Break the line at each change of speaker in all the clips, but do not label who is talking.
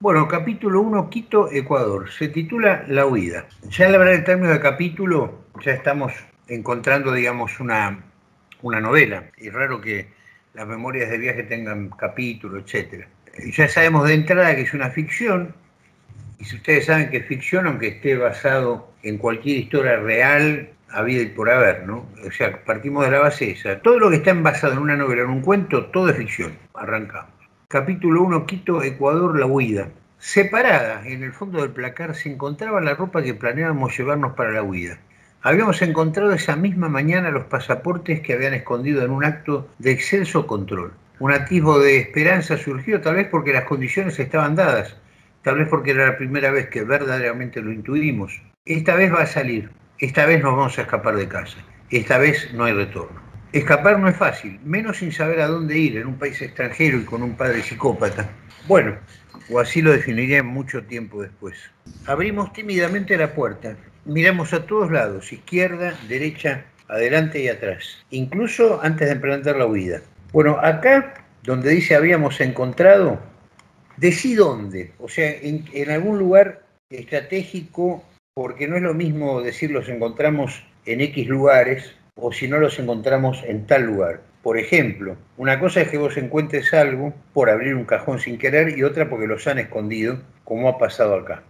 Bueno, capítulo 1, Quito, Ecuador. Se titula La huida. Ya la verdad, en términos de capítulo, ya estamos encontrando, digamos, una, una novela. Es raro que las memorias de viaje tengan capítulo, etc. Ya sabemos de entrada que es una ficción, y si ustedes saben que es ficción, aunque esté basado en cualquier historia real, habido y por haber, ¿no? O sea, partimos de la base esa. Todo lo que está basado en una novela, en un cuento, todo es ficción. Arrancamos. Capítulo 1, Quito, Ecuador, la huida. Separada en el fondo del placar se encontraba la ropa que planeábamos llevarnos para la huida. Habíamos encontrado esa misma mañana los pasaportes que habían escondido en un acto de excelso control. Un atisbo de esperanza surgió tal vez porque las condiciones estaban dadas, tal vez porque era la primera vez que verdaderamente lo intuimos. Esta vez va a salir, esta vez nos vamos a escapar de casa, esta vez no hay retorno. Escapar no es fácil, menos sin saber a dónde ir en un país extranjero y con un padre psicópata. Bueno, o así lo definiría mucho tiempo después. Abrimos tímidamente la puerta, miramos a todos lados, izquierda, derecha, adelante y atrás, incluso antes de emprender la huida. Bueno, acá, donde dice habíamos encontrado, decí dónde, o sea, en, en algún lugar estratégico, porque no es lo mismo decir los encontramos en X lugares o si no los encontramos en tal lugar. Por ejemplo, una cosa es que vos encuentres algo por abrir un cajón sin querer y otra porque los han escondido, como ha pasado acá.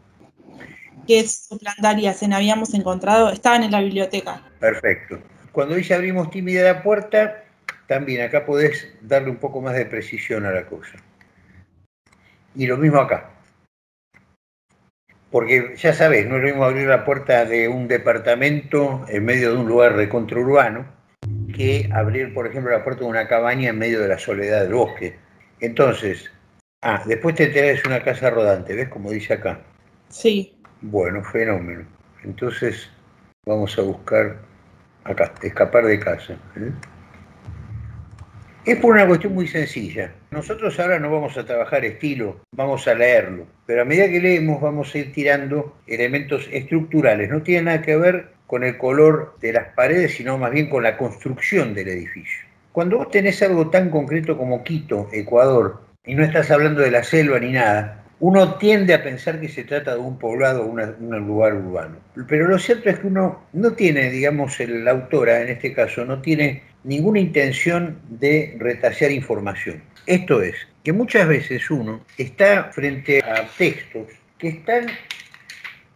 ¿Qué suplantarías en habíamos encontrado? Estaban en la biblioteca.
Perfecto. Cuando dice abrimos tímida la puerta, también acá podés darle un poco más de precisión a la cosa. Y lo mismo acá. Porque ya sabes, no es lo mismo abrir la puerta de un departamento en medio de un lugar recontraurbano que abrir, por ejemplo, la puerta de una cabaña en medio de la soledad del bosque. Entonces, ah, después te enterás una casa rodante, ¿ves? Como dice acá.
Sí.
Bueno, fenómeno. Entonces, vamos a buscar acá, escapar de casa. ¿eh? Es por una cuestión muy sencilla. Nosotros ahora no vamos a trabajar estilo, vamos a leerlo, pero a medida que leemos vamos a ir tirando elementos estructurales. No tiene nada que ver con el color de las paredes, sino más bien con la construcción del edificio. Cuando vos tenés algo tan concreto como Quito, Ecuador, y no estás hablando de la selva ni nada, uno tiende a pensar que se trata de un poblado o un lugar urbano. Pero lo cierto es que uno no tiene, digamos, la autora en este caso, no tiene ninguna intención de retasear información. Esto es, que muchas veces uno está frente a textos que están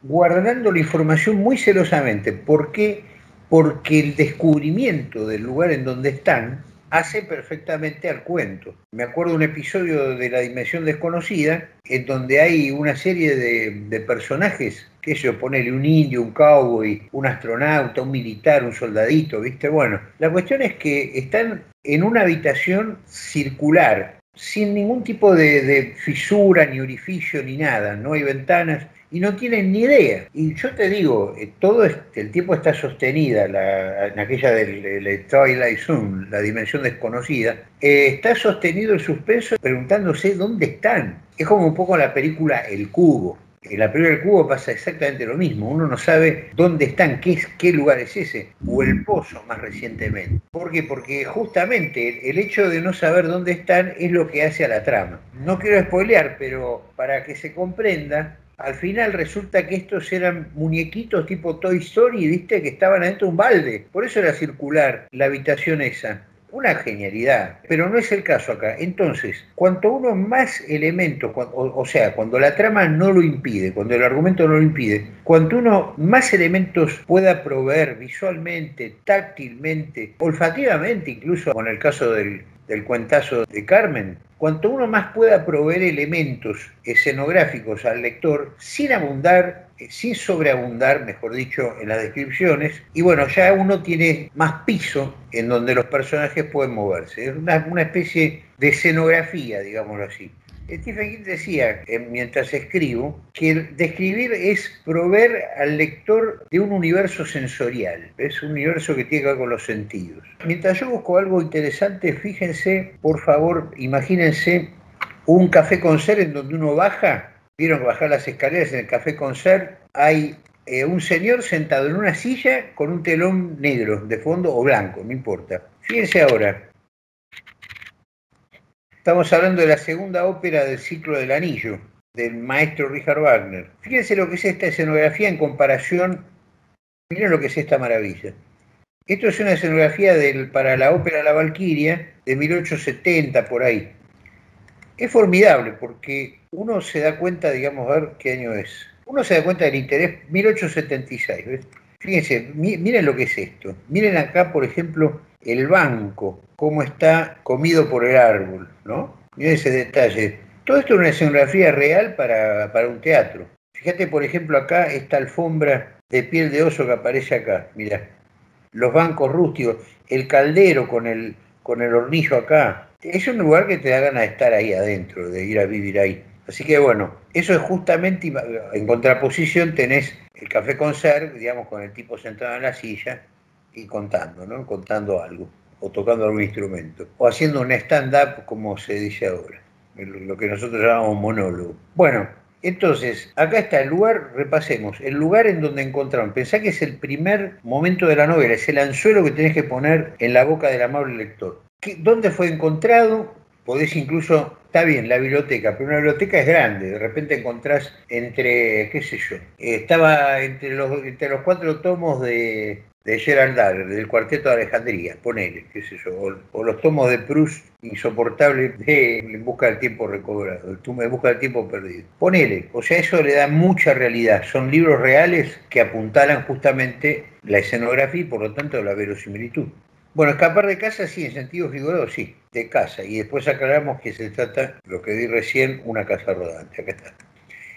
guardando la información muy celosamente. ¿Por qué? Porque el descubrimiento del lugar en donde están hace perfectamente al cuento. Me acuerdo un episodio de La Dimensión Desconocida, en donde hay una serie de, personajes, que se opone un indio, un cowboy, un astronauta, un militar, un soldadito, ¿viste? Bueno, la cuestión es que están en una habitación circular, sin ningún tipo de fisura, ni orificio, ni nada, no hay ventanas, y no tienen ni idea. Y yo te digo, eh, todo el tiempo está sostenida, en aquella del, Twilight Zone, la dimensión desconocida, eh, está sostenido el suspenso preguntándose dónde están. Es como un poco la película El Cubo. En la película El Cubo pasa exactamente lo mismo. Uno no sabe dónde están, qué, es, qué lugar es ese, o el pozo más recientemente. ¿Por qué? Porque justamente el hecho de no saber dónde están es lo que hace a la trama. No quiero spoilear, pero para que se comprenda, al final resulta que estos eran muñequitos tipo Toy Story, viste, que estaban adentro de un balde. Por eso era circular la habitación esa. Una genialidad, pero no es el caso acá. Entonces, cuanto uno más elementos, o, sea, cuando la trama no lo impide, cuando el argumento no lo impide, cuanto uno más elementos pueda proveer visualmente, táctilmente, olfativamente, incluso con el caso del, del cuentazo de Carmen, cuanto uno más pueda proveer elementos escenográficos al lector sin abundar, eh, sin sobreabundar, mejor dicho, en las descripciones, y bueno, ya uno tiene más piso en donde los personajes pueden moverse. Es una, una especie de escenografía, digámoslo así. Stephen King decía, eh, mientras escribo, que describir es proveer al lector de un universo sensorial, es un universo que tiene que ver con los sentidos. Mientras yo busco algo interesante, fíjense, por favor, imagínense un café concert en donde uno baja, vieron bajar las escaleras en el café concert, hay eh, un señor sentado en una silla con un telón negro de fondo o blanco, no importa. Fíjense ahora, Estamos hablando de la segunda ópera del ciclo del anillo. del maestro Richard Wagner. Fíjense lo que es esta escenografía en comparación, miren lo que es esta maravilla. Esto es una escenografía para la ópera La Valquiria de 1870 por ahí. Es formidable porque uno se da cuenta, digamos, a ver qué año es. Uno se da cuenta del interés 1876. ¿ves? Fíjense, miren lo que es esto. Miren acá, por ejemplo, el banco, cómo está comido por el árbol, ¿no? Miren ese detalle. Todo esto es una escenografía real para, para un teatro. Fíjate, por ejemplo, acá esta alfombra de piel de oso que aparece acá. Mira, los bancos rústicos, el caldero con el, con el hornillo acá. Es un lugar que te da ganas de estar ahí adentro, de ir a vivir ahí. Así que bueno, eso es justamente, en contraposición tenés el café concert, digamos, con el tipo sentado en la silla y contando, ¿no? Contando algo, o tocando algún instrumento, o haciendo un stand-up, como se dice ahora, lo que nosotros llamamos monólogo. Bueno, entonces, acá está el lugar, repasemos, el lugar en donde encontraron. Pensá que es el primer momento de la novela, es el anzuelo que tenés que poner en la boca del amable lector. ¿Dónde fue encontrado? Podés incluso está bien, la biblioteca, pero una biblioteca es grande, de repente encontrás entre, qué sé yo, estaba entre los, entre los cuatro tomos de, de Gerald Dager, del Cuarteto de Alejandría, ponele, qué sé yo, o, los tomos de Proust insoportables de En busca del tiempo recobrado, En busca del tiempo perdido. Ponele, o sea, eso le da mucha realidad, son libros reales que apuntalan justamente la escenografía y por lo tanto la verosimilitud. Bueno, escapar de casa sí, en sentido figurado sí, de casa. Y después aclaramos que se trata, lo que di recién, una casa rodante. Acá está.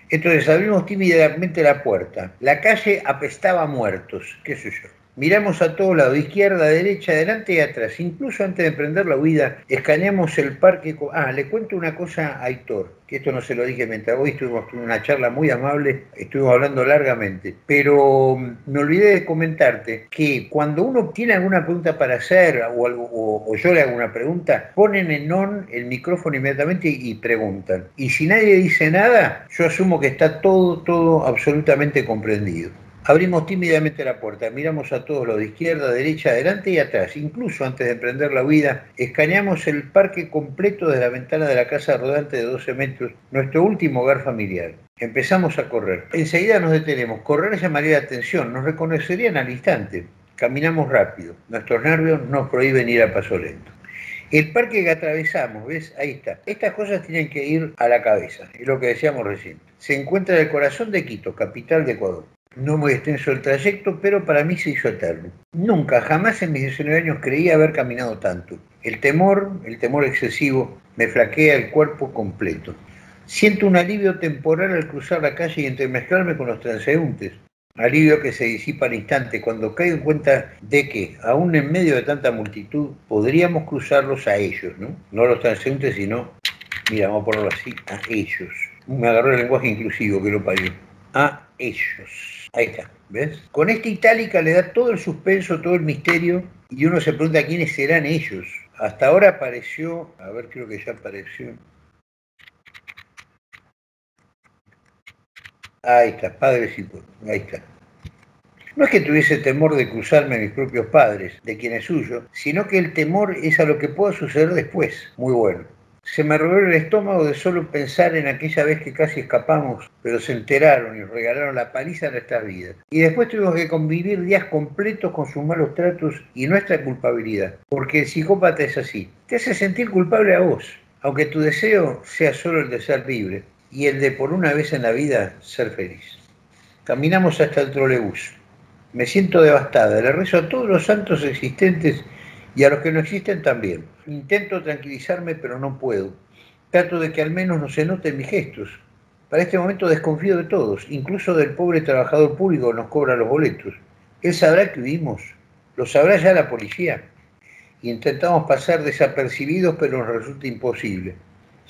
Entonces abrimos tímidamente la puerta. La calle apestaba a muertos, qué sé yo. Miramos a todo lado, izquierda, derecha, adelante y atrás. Incluso antes de emprender la huida, escaneamos el parque. Ah, le cuento una cosa a Aitor, que esto no se lo dije mientras hoy estuvimos en una charla muy amable, estuvimos hablando largamente. Pero mm, me olvidé de comentarte que cuando uno tiene alguna pregunta para hacer o, algo, o, yo le hago una pregunta, ponen en on el micrófono inmediatamente y, y preguntan. Y si nadie dice nada, yo asumo que está todo, todo absolutamente comprendido. Abrimos tímidamente la puerta, miramos a todos los de izquierda, derecha, adelante y atrás. Incluso antes de emprender la huida, escaneamos el parque completo desde la ventana de la casa rodante de 12 metros, nuestro último hogar familiar. Empezamos a correr. Enseguida nos detenemos. Correr llamaría la atención, nos reconocerían al instante. Caminamos rápido. Nuestros nervios nos prohíben ir a paso lento. El parque que atravesamos, ¿ves? Ahí está. Estas cosas tienen que ir a la cabeza, es lo que decíamos recién. Se encuentra en el corazón de Quito, capital de Ecuador. No muy extenso el trayecto, pero para mí se hizo eterno. Nunca, jamás en mis 19 años creí haber caminado tanto. El temor, el temor excesivo, me flaquea el cuerpo completo. Siento un alivio temporal al cruzar la calle y entremezclarme con los transeúntes. Alivio que se disipa al instante cuando caigo en cuenta de que, aún en medio de tanta multitud, podríamos cruzarlos a ellos, ¿no? No los transeúntes, sino, mira, vamos a ponerlo así, a ellos. Me agarró el lenguaje inclusivo que lo parió. A ellos. Ahí está, ¿ves? Con esta itálica le da todo el suspenso, todo el misterio, y uno se pregunta quiénes serán ellos. Hasta ahora apareció, a ver, creo que ya apareció. Ahí está, padres y ahí está. No es que tuviese temor de cruzarme a mis propios padres, de quien es suyo, sino que el temor es a lo que pueda suceder después. Muy bueno. Se me revolvió el estómago de solo pensar en aquella vez que casi escapamos, pero se enteraron y regalaron la paliza a nuestras vidas. Y después tuvimos que convivir días completos con sus malos tratos y nuestra culpabilidad, porque el psicópata es así. Te hace sentir culpable a vos, aunque tu deseo sea solo el de ser libre y el de por una vez en la vida ser feliz. Caminamos hasta el trolebús. Me siento devastada. Le rezo a todos los santos existentes y a los que no existen también. Intento tranquilizarme, pero no puedo. Trato de que al menos no se noten mis gestos. Para este momento desconfío de todos, incluso del pobre trabajador público que nos cobra los boletos. Él sabrá que vivimos, lo sabrá ya la policía. Intentamos pasar desapercibidos, pero nos resulta imposible.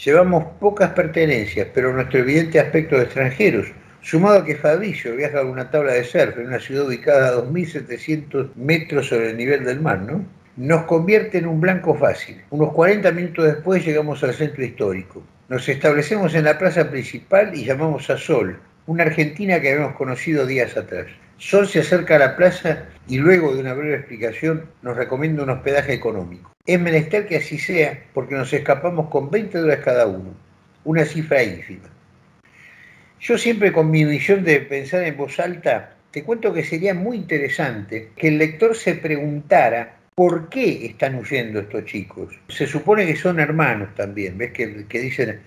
Llevamos pocas pertenencias, pero nuestro evidente aspecto de extranjeros, sumado a que Fabricio viaja con una tabla de surf en una ciudad ubicada a 2.700 metros sobre el nivel del mar, ¿no? Nos convierte en un blanco fácil. Unos 40 minutos después llegamos al centro histórico. Nos establecemos en la plaza principal y llamamos a Sol, una argentina que habíamos conocido días atrás. Sol se acerca a la plaza y luego de una breve explicación nos recomienda un hospedaje económico. Es menester que así sea porque nos escapamos con 20 dólares cada uno, una cifra ínfima. Yo siempre con mi visión de pensar en voz alta, te cuento que sería muy interesante que el lector se preguntara por qué están huyendo estos chicos. Se supone que son hermanos también, ¿ves? Que, dicen,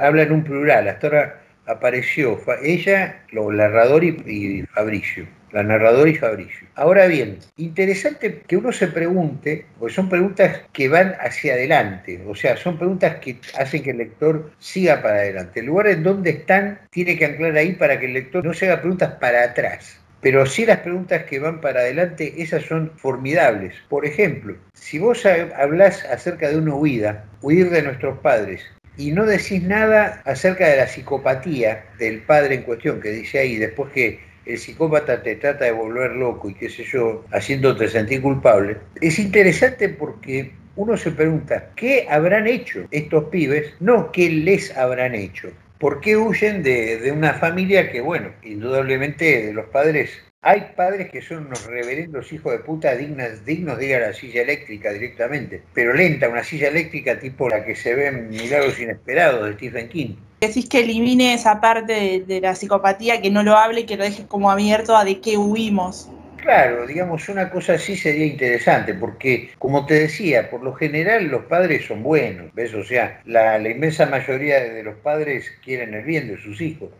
hablan un plural, hasta ahora apareció ella, lo, narrador y Fabricio la narradora y Fabricio. Ahora bien, interesante que uno se pregunte, porque son preguntas que van hacia adelante, o sea, son preguntas que hacen que el lector siga para adelante. El lugar en donde están tiene que anclar ahí para que el lector no se haga preguntas para atrás. Pero sí las preguntas que van para adelante, esas son formidables. Por ejemplo, si vos hablás acerca de una huida, huir de nuestros padres, y no decís nada acerca de la psicopatía del padre en cuestión, que dice ahí, después que el psicópata te trata de volver loco y qué sé yo, haciéndote sentir culpable, es interesante porque uno se pregunta, ¿qué habrán hecho estos pibes? No, ¿qué les habrán hecho? ¿Por qué huyen de, una familia que, bueno, indudablemente de los padres hay padres que son unos reverendos hijos de puta dignas, dignos de ir a la silla eléctrica directamente, pero lenta, una silla eléctrica tipo la que se ve en Milagros Inesperados de Stephen King.
Decís que elimine esa parte de, la psicopatía, que no lo hable que lo deje como abierto a de qué huimos.
Claro, digamos, una cosa así sería interesante, porque, como te decía, por lo general los padres son buenos, ¿ves? O sea, la, inmensa mayoría de los padres quieren el bien de sus hijos.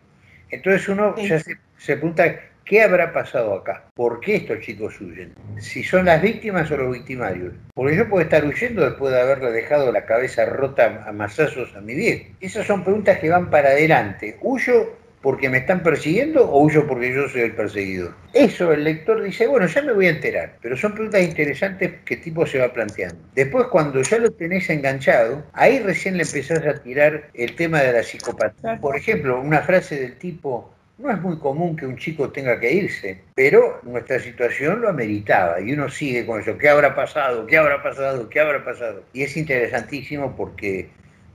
Entonces uno ya se, se pregunta, ¿Qué habrá pasado acá? ¿Por qué estos chicos huyen? Si son las víctimas o los victimarios. Porque yo puedo estar huyendo después de haberle dejado la cabeza rota a masazos a mi viejo. Esas son preguntas que van para adelante. ¿Huyo porque me están persiguiendo o huyo porque yo soy el perseguidor? Eso el lector dice, bueno, ya me voy a enterar. Pero son preguntas interesantes que tipo se va planteando. Después cuando ya lo tenés enganchado, ahí recién le empezás a tirar el tema de la psicopatía. Por ejemplo, una frase del tipo, no es muy común que un chico tenga que irse, pero nuestra situación lo ameritaba y uno sigue con eso. ¿Qué habrá pasado? ¿Qué habrá pasado? ¿Qué habrá pasado? Y es interesantísimo porque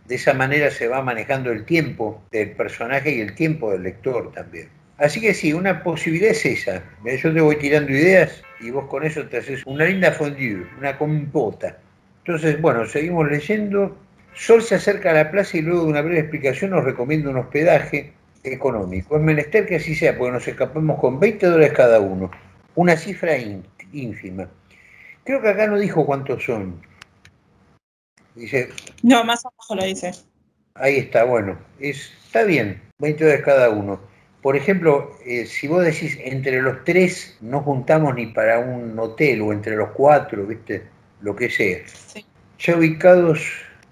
de esa manera se va manejando el tiempo del personaje y el tiempo del lector también. Así que sí, una posibilidad es esa. Yo te voy tirando ideas y vos con eso te haces una linda fondue, una compota. Entonces, bueno, seguimos leyendo. Sol se acerca a la plaza y luego de una breve explicación nos recomienda un hospedaje económico. Es menester que así sea, porque nos escapamos con 20 dólares cada uno. Una cifra ínfima. Creo que acá no dijo cuántos son.
Dice. No, más abajo lo dice.
Ahí está, bueno. Es, está bien, 20 dólares cada uno. Por ejemplo, eh, si vos decís entre los tres no juntamos ni para un hotel o entre los cuatro, ¿viste? Lo que sea. Ya ubicados,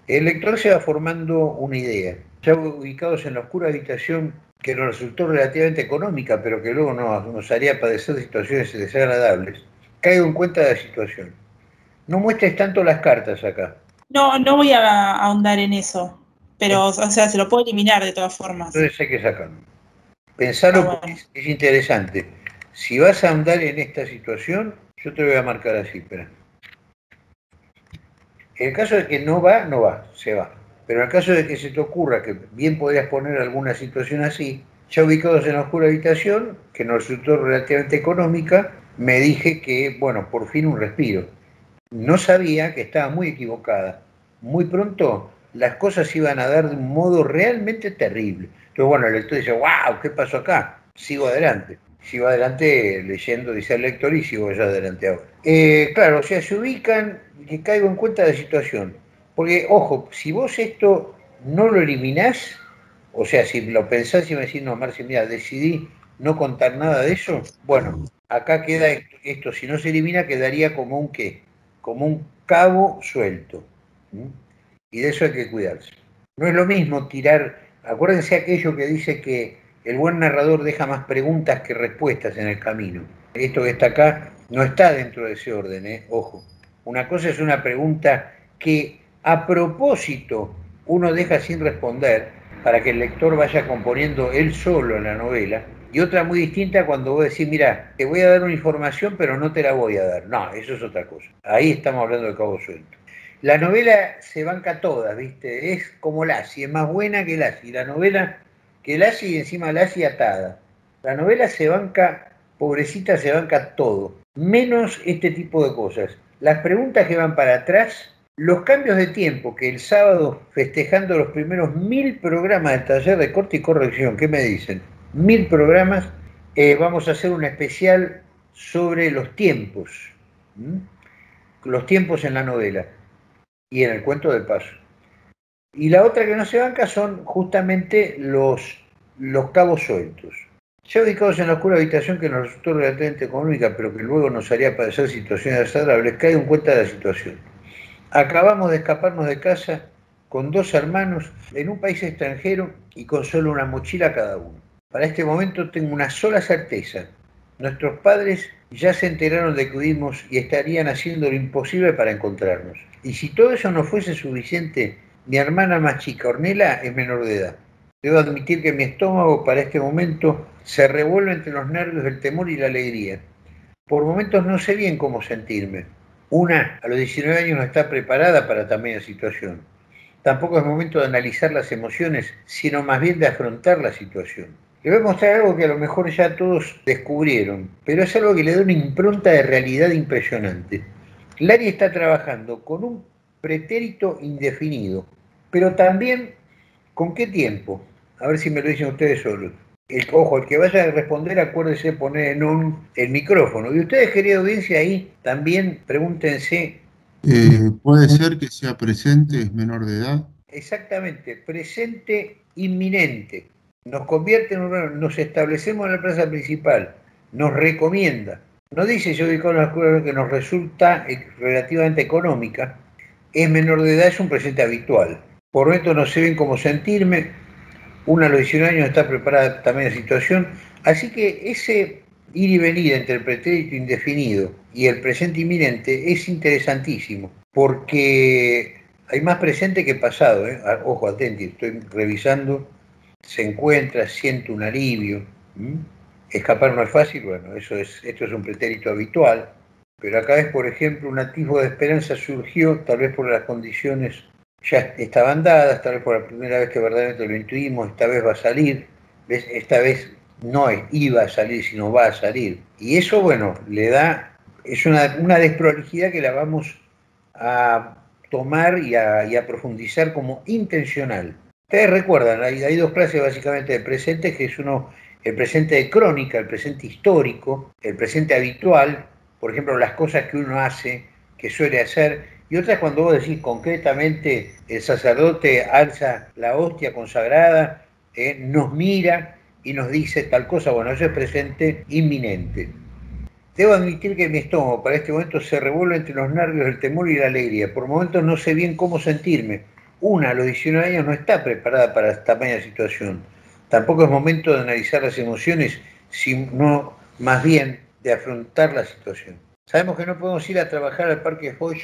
el lector se va formando una idea ya ubicados en la oscura habitación que nos resultó relativamente económica, pero que luego nos, haría padecer situaciones desagradables, caigo en cuenta de la situación. No muestres tanto las cartas acá.
No, no voy a ahondar en eso, pero o sea, se lo puedo eliminar de todas formas.
Entonces hay que sacarlo. Pensarlo ah, porque es, interesante. Si vas a ahondar en esta situación, yo te voy a marcar así, espera. En el caso de que no va, no va, se va. Pero en el caso de que se te ocurra que bien podrías poner alguna situación así, ya ubicados en la oscura habitación, que nos resultó relativamente económica, me dije que, bueno, por fin un respiro. No sabía que estaba muy equivocada. Muy pronto las cosas iban a dar de un modo realmente terrible. Entonces, bueno, el lector dice, wow, ¿qué pasó acá? Sigo adelante. Sigo adelante leyendo, dice el lector, y sigo ya adelante ahora. Eh, claro, o sea, se ubican, que caigo en cuenta de la situación porque, ojo, si vos esto no lo eliminás, o sea, si lo pensás y me decís, no, Marci, mira, decidí no contar nada de eso, bueno, acá queda esto, si no se elimina, quedaría como un qué, como un cabo suelto. Y de eso hay que cuidarse. No es lo mismo tirar, acuérdense aquello que dice que el buen narrador deja más preguntas que respuestas en el camino. Esto que está acá no está dentro de ese orden, ¿eh? ojo. Una cosa es una pregunta que a propósito uno deja sin responder para que el lector vaya componiendo él solo la novela, y otra muy distinta cuando vos decís, mira, te voy a dar una información, pero no te la voy a dar. No, eso es otra cosa. Ahí estamos hablando de cabo suelto. La novela se banca toda, ¿viste? Es como Lassie, es más buena que Lassie. La novela, que Lassie y encima Lassie atada. La novela se banca, pobrecita, se banca todo, menos este tipo de cosas. Las preguntas que van para atrás los cambios de tiempo que el sábado, festejando los primeros mil programas del taller de corte y corrección, ¿qué me dicen? Mil programas, eh, vamos a hacer un especial sobre los tiempos, los tiempos en la novela y en el cuento del paso. Y la otra que no se banca son justamente los, los cabos sueltos. Ya ubicados en la oscura habitación que nos resultó relativamente económica, pero que luego nos haría padecer situaciones desagradables, cae en cuenta de la situación. Acabamos de escaparnos de casa con dos hermanos en un país extranjero y con solo una mochila cada uno. Para este momento tengo una sola certeza. Nuestros padres ya se enteraron de que huimos y estarían haciendo lo imposible para encontrarnos. Y si todo eso no fuese suficiente, mi hermana más chica, Ornela, es menor de edad. Debo admitir que mi estómago para este momento se revuelve entre los nervios del temor y la alegría. Por momentos no sé bien cómo sentirme. Una, a los 19 años, no está preparada para la situación. Tampoco es momento de analizar las emociones, sino más bien de afrontar la situación. Le voy a mostrar algo que a lo mejor ya todos descubrieron, pero es algo que le da una impronta de realidad impresionante. Lari está trabajando con un pretérito indefinido, pero también con qué tiempo. A ver si me lo dicen ustedes solos el, ojo, el que vaya a responder, acuérdese poner en un el micrófono. Y ustedes, querida audiencia, ahí también pregúntense.
Eh, ¿Puede ser que sea presente, es menor de edad?
Exactamente, presente inminente. Nos convierte en un, nos establecemos en la plaza principal, nos recomienda. No dice yo con la escuela que nos resulta relativamente económica, es menor de edad, es un presente habitual. Por lo no sé bien cómo sentirme, una a los 19 años está preparada también la situación. Así que ese ir y venir entre el pretérito indefinido y el presente inminente es interesantísimo, porque hay más presente que pasado. ¿eh? Ojo, atenti, estoy revisando, se encuentra, siento un alivio. Escapar no es fácil, bueno, eso es, esto es un pretérito habitual, pero acá es, por ejemplo, un atisbo de esperanza surgió, tal vez por las condiciones ya estaban dadas, tal vez por la primera vez que verdaderamente lo intuimos, esta vez va a salir, esta vez no iba a salir, sino va a salir. Y eso, bueno, le da, es una, desprolijidad que la vamos a tomar y a, profundizar como intencional. Ustedes recuerdan, hay, dos clases básicamente de presente, que es uno, el presente de crónica, el presente histórico, el presente habitual, por ejemplo, las cosas que uno hace, que suele hacer, y otra es cuando vos decís concretamente el sacerdote alza la hostia consagrada, eh, nos mira y nos dice tal cosa, bueno, eso es presente inminente. Debo admitir que mi estómago para este momento se revuelve entre los nervios, el temor y la alegría. Por momentos no sé bien cómo sentirme. Una a los 19 años no está preparada para tamaña situación. Tampoco es momento de analizar las emociones, sino más bien de afrontar la situación. Sabemos que no podemos ir a trabajar al Parque Foch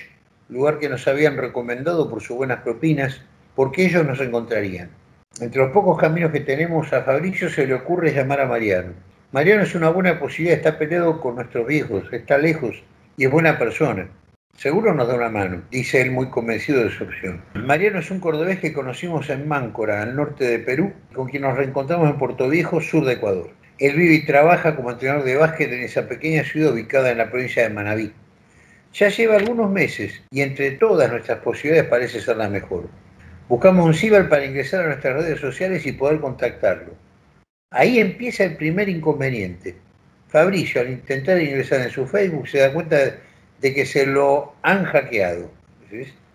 lugar que nos habían recomendado por sus buenas propinas, porque ellos nos encontrarían. Entre los pocos caminos que tenemos a Fabricio se le ocurre llamar a Mariano. Mariano es una buena posibilidad, está peleado con nuestros viejos, está lejos y es buena persona. Seguro nos da una mano, dice él muy convencido de su opción. Mariano es un cordobés que conocimos en Máncora, al norte de Perú, con quien nos reencontramos en Puerto Viejo, sur de Ecuador. Él vive y trabaja como entrenador de básquet en esa pequeña ciudad ubicada en la provincia de Manabí ya lleva algunos meses y entre todas nuestras posibilidades parece ser la mejor. Buscamos un ciber para ingresar a nuestras redes sociales y poder contactarlo. Ahí empieza el primer inconveniente. Fabricio, al intentar ingresar en su Facebook, se da cuenta de que se lo han hackeado.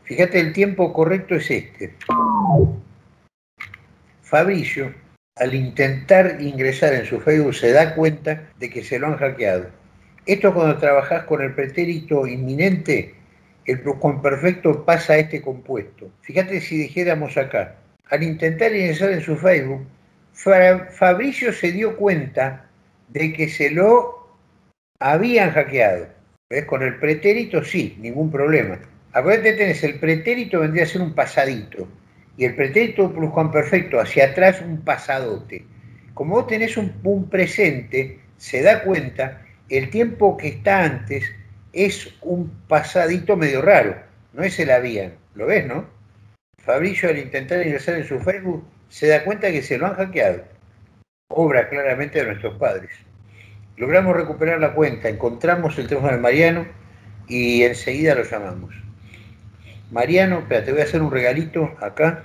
Fíjate, el tiempo correcto es este. Fabricio, al intentar ingresar en su Facebook, se da cuenta de que se lo han hackeado. Esto cuando trabajás con el pretérito inminente, el perfecto pasa a este compuesto. Fíjate si dijéramos acá, al intentar ingresar en su Facebook, Fabricio se dio cuenta de que se lo habían hackeado. ¿Ves? Con el pretérito sí, ningún problema. Acuérdate, tenés el pretérito vendría a ser un pasadito y el pretérito perfecto hacia atrás un pasadote. Como vos tenés un, un presente, se da cuenta el tiempo que está antes es un pasadito medio raro, no es el habían, ¿lo ves, no? Fabricio al intentar ingresar en su Facebook se da cuenta que se lo han hackeado, obra claramente de nuestros padres. Logramos recuperar la cuenta, encontramos el teléfono de Mariano y enseguida lo llamamos. Mariano, espera, te voy a hacer un regalito acá.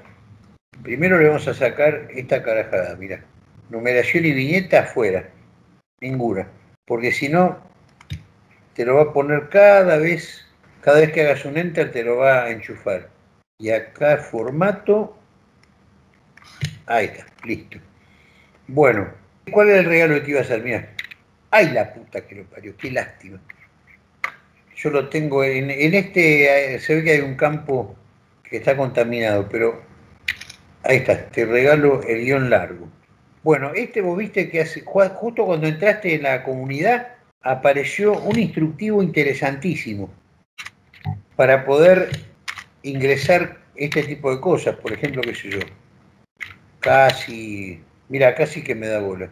Primero le vamos a sacar esta carajada, mira. Numeración y viñeta afuera. Ninguna. Porque si no, te lo va a poner cada vez, cada vez que hagas un enter te lo va a enchufar. Y acá formato. Ahí está, listo. Bueno, ¿cuál es el regalo que te iba a hacer? Mira. Ay, la puta que lo parió, qué lástima. Yo lo tengo en, este, eh, se ve que hay un campo que está contaminado, pero ahí está, te regalo el guion largo. Bueno, este vos viste que hace, justo cuando entraste en la comunidad apareció un instructivo interesantísimo para poder ingresar este tipo de cosas, por ejemplo, qué sé yo, casi, mira, casi que me da bola.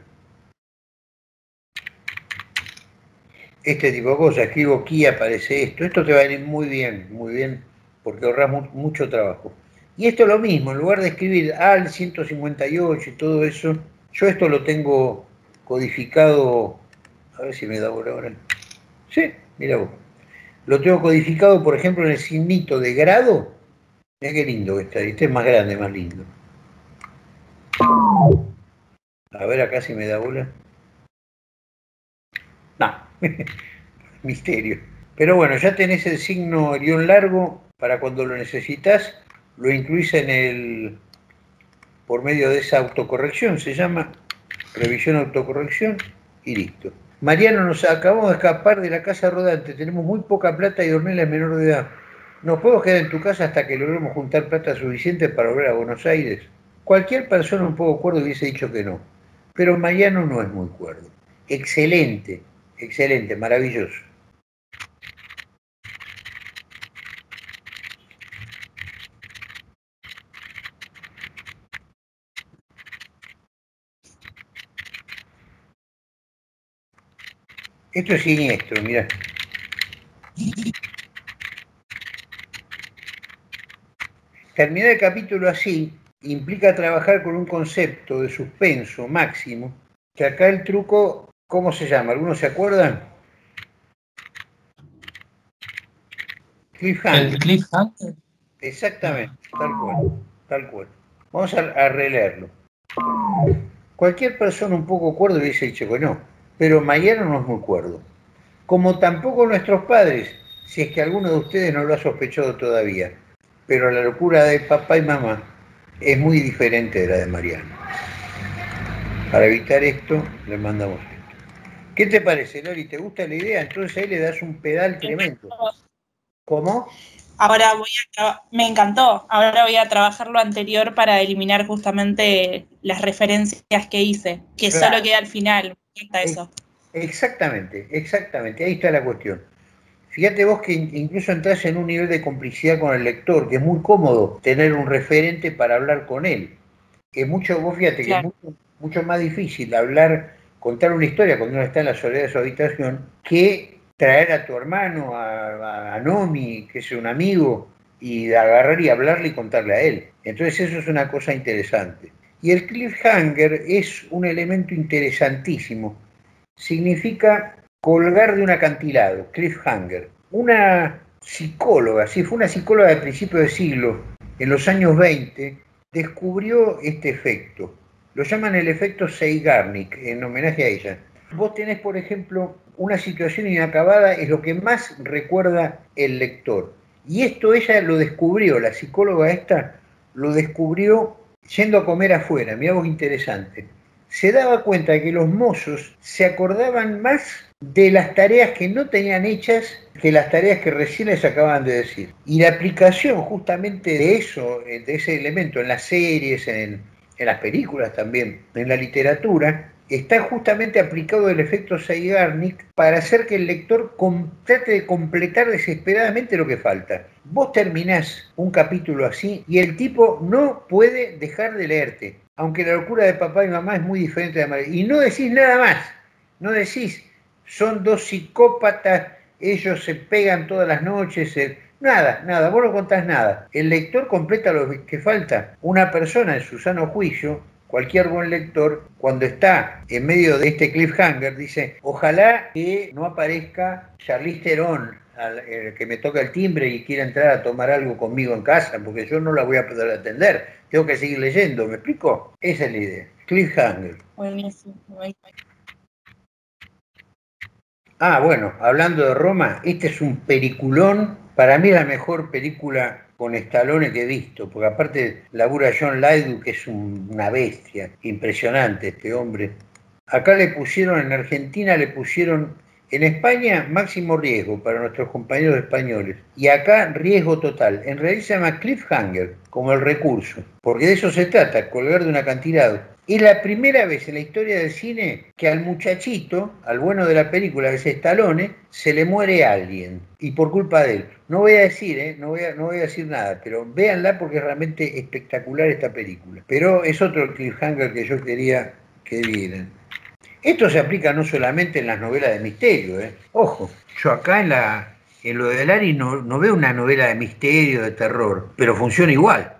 Este tipo de cosas, escribo aquí, aparece esto, esto te va a venir muy bien, muy bien, porque ahorras mucho trabajo. Y esto es lo mismo, en lugar de escribir al 158 y todo eso, yo esto lo tengo codificado, a ver si me da por ahora. Sí, mira vos. Lo tengo codificado, por ejemplo, en el signito de grado. Mira qué lindo que está, este es más grande, más lindo. A ver acá si me da bola. No, misterio. Pero bueno, ya tenés el signo guion largo para cuando lo necesitas, lo incluís en el por medio de esa autocorrección, se llama revisión autocorrección y listo. Mariano, nos acabamos de escapar de la casa rodante, tenemos muy poca plata y Dormela es menor de edad. ¿Nos podemos quedar en tu casa hasta que logremos juntar plata suficiente para volver a Buenos Aires? Cualquier persona un poco cuerdo hubiese dicho que no, pero Mariano no es muy cuerdo. Excelente, excelente, maravilloso. Esto es siniestro, mira. Terminar el capítulo así implica trabajar con un concepto de suspenso máximo, que acá el truco, ¿cómo se llama? ¿Algunos se acuerdan?
Cliffhanger. ¿El cliffhanger?
Exactamente, tal cual, tal cual. Vamos a, a releerlo. Cualquier persona un poco cuerdo hubiese dicho que no pero Mayero no es muy cuerdo. Como tampoco nuestros padres, si es que alguno de ustedes no lo ha sospechado todavía. Pero la locura de papá y mamá es muy diferente de la de Mariano. Para evitar esto, le mandamos. ¿Qué te parece, Lori? ¿Te gusta la idea? Entonces ahí le das un pedal tremendo. ¿Cómo?
Ahora voy a me encantó. Ahora voy a trabajar lo anterior para eliminar justamente las referencias que hice, que solo queda al final eso.
Exactamente, exactamente, ahí está la cuestión. Fíjate vos que incluso entras en un nivel de complicidad con el lector, que es muy cómodo tener un referente para hablar con él. Que mucho, vos fíjate que es mucho, más difícil hablar, contar una historia cuando uno está en la soledad de su habitación, que traer a tu hermano, a, a Nomi, que es un amigo, y agarrar y hablarle y contarle a él. Entonces eso es una cosa interesante. Y el cliffhanger es un elemento interesantísimo. Significa colgar de un acantilado, cliffhanger. Una psicóloga, sí, fue una psicóloga de principio de siglo, en los años 20, descubrió este efecto. Lo llaman el efecto Seigarnik, en homenaje a ella. Vos tenés, por ejemplo, una situación inacabada, es lo que más recuerda el lector. Y esto ella lo descubrió, la psicóloga esta lo descubrió yendo a comer afuera, mira algo interesante, se daba cuenta de que los mozos se acordaban más de las tareas que no tenían hechas que las tareas que recién les acaban de decir. Y la aplicación justamente de eso, de ese elemento en las series, en, en las películas también, en la literatura, está justamente aplicado el efecto Zeigarnik para hacer que el lector trate de completar desesperadamente lo que falta. Vos terminás un capítulo así y el tipo no puede dejar de leerte, aunque la locura de papá y mamá es muy diferente de madre. Y no decís nada más, no decís, son dos psicópatas, ellos se pegan todas las noches, Nada, nada, vos no contás nada. El lector completa lo que falta. Una persona en su sano juicio cualquier buen lector, cuando está en medio de este cliffhanger, dice, ojalá que no aparezca Charlize Theron al que me toca el timbre y quiera entrar a tomar algo conmigo en casa, porque yo no la voy a poder atender. Tengo que seguir leyendo, ¿me explico? Esa es la idea. Cliffhanger. Buenísimo. Ah, bueno, hablando de Roma, este es un peliculón. Para mí es la mejor película con Stallone que he visto, porque aparte labura John Lydon, que es una bestia, impresionante este hombre. Acá le pusieron, en Argentina le pusieron, en España máximo riesgo para nuestros compañeros españoles, y acá riesgo total. En realidad se llama cliffhanger, como el recurso, porque de eso se trata, colgar de un acantilado. Es la primera vez en la historia del cine que al muchachito, al bueno de la película, que es Stallone, se le muere alguien. Y por culpa de él. No voy a decir, ¿eh? no, voy a, no voy a decir nada, pero véanla porque es realmente espectacular esta película. Pero es otro cliffhanger que yo quería que vieran. Esto se aplica no solamente en las novelas de misterio, ¿eh? Ojo, yo acá en, la, en lo de Lari no, no veo una novela de misterio, de terror, pero funciona igual.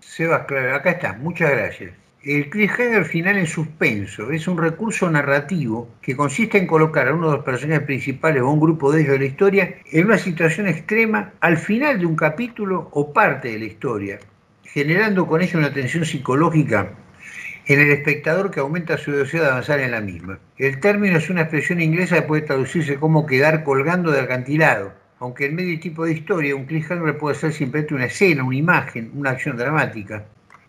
Sebas Clave, acá está, muchas gracias. El cliffhanger final en suspenso es un recurso narrativo que consiste en colocar a uno de los personajes principales o un grupo de ellos de la historia en una situación extrema al final de un capítulo o parte de la historia, generando con ello una tensión psicológica en el espectador que aumenta su deseo de avanzar en la misma. El término es una expresión inglesa que puede traducirse como quedar colgando de acantilado, aunque en medio tipo de historia un cliffhanger puede ser simplemente una escena, una imagen, una acción dramática.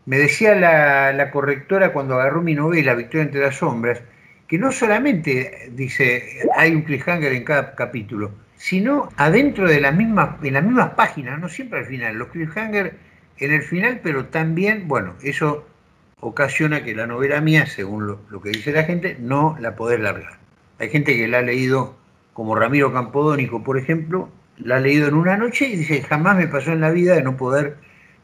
Me decía la, correctora cuando agarró mi novela, Victoria entre las sombras, que no solamente dice hay un cliffhanger en cada capítulo, sino adentro de las mismas, en las mismas páginas, no siempre al final, los cliffhangers en el final, pero también, bueno, eso ocasiona que la novela mía, según lo, que dice la gente, no la poder largar. Hay gente que la ha leído, como Ramiro Campodónico, por ejemplo, la ha leído en una noche y dice, jamás me pasó en la vida de no poder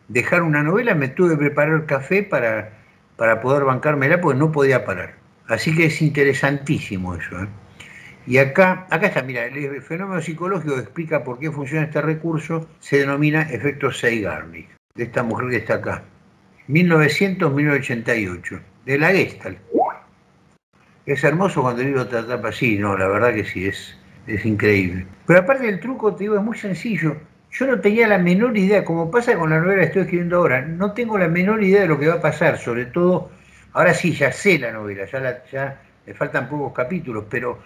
dejar una novela, me tuve que preparar el café para, para poder bancármela porque no podía parar. Así que es interesantísimo eso. ¿eh? Y acá, acá está, mira, el fenómeno psicológico que explica por qué funciona este recurso se denomina efecto Seigarnik, de esta mujer que está acá. 1900-1988, de la Gestalt. Es hermoso cuando digo otra etapa así, no, la verdad que sí, es, es increíble. Pero aparte del truco, te digo, es muy sencillo. Yo no tenía la menor idea, como pasa con la novela que estoy escribiendo ahora, no tengo la menor idea de lo que va a pasar, sobre todo, ahora sí, ya sé la novela, ya, ya le faltan pocos capítulos, pero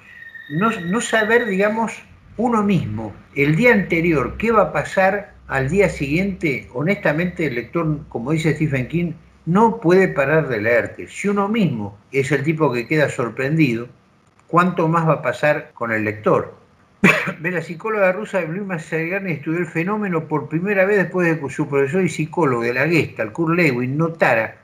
no, no saber, digamos, uno mismo, el día anterior, qué va a pasar al día siguiente, honestamente el lector, como dice Stephen King, no puede parar de leerte. Si uno mismo es el tipo que queda sorprendido, ¿cuánto más va a pasar con el lector? La psicóloga rusa Bluma Sergani estudió el fenómeno por primera vez después de que su profesor y psicólogo de la Gestalt, Kurt Lewin, notara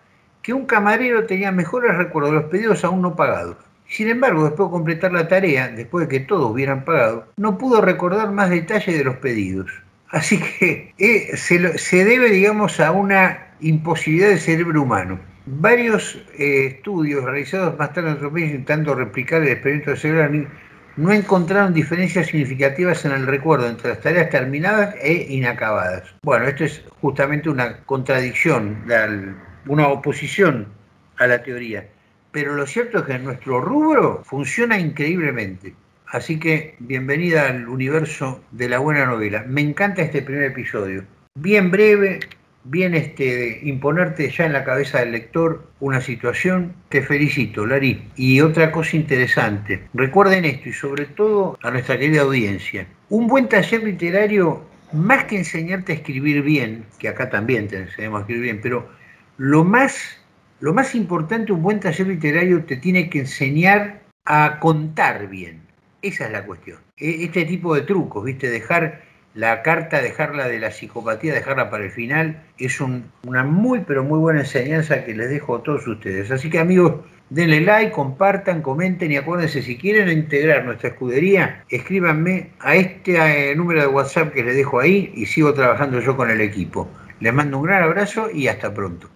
que un camarero tenía mejores recuerdos de los pedidos aún no pagados. Sin embargo, después de completar la tarea, después de que todos hubieran pagado, no pudo recordar más detalles de los pedidos. Así que eh, se, debe, digamos, a una imposibilidad del cerebro humano. Varios eh, estudios realizados más tarde en intentando replicar el experimento del cerebro no encontraron diferencias significativas en el recuerdo entre las tareas terminadas e inacabadas. Bueno, esto es justamente una contradicción, una oposición a la teoría. Pero lo cierto es que nuestro rubro funciona increíblemente. Así que bienvenida al universo de la buena novela. Me encanta este primer episodio. Bien breve, bien este, imponerte ya en la cabeza del lector una situación. Te felicito, Lari. Y otra cosa interesante, recuerden esto y sobre todo a nuestra querida audiencia. Un buen taller literario, más que enseñarte a escribir bien, que acá también te enseñamos a escribir bien, pero lo más, lo más importante, un buen taller literario te tiene que enseñar a contar bien. Esa es la cuestión. E, este tipo de trucos, ¿viste? Dejar la carta, dejarla de la psicopatía, dejarla para el final, es una muy, pero muy buena enseñanza que les dejo a todos ustedes. Así que amigos, denle like, compartan, comenten y acuérdense, si quieren integrar nuestra escudería, escríbanme a este eh, número de WhatsApp que les dejo ahí y sigo trabajando yo con el equipo. Les mando un gran abrazo y hasta pronto.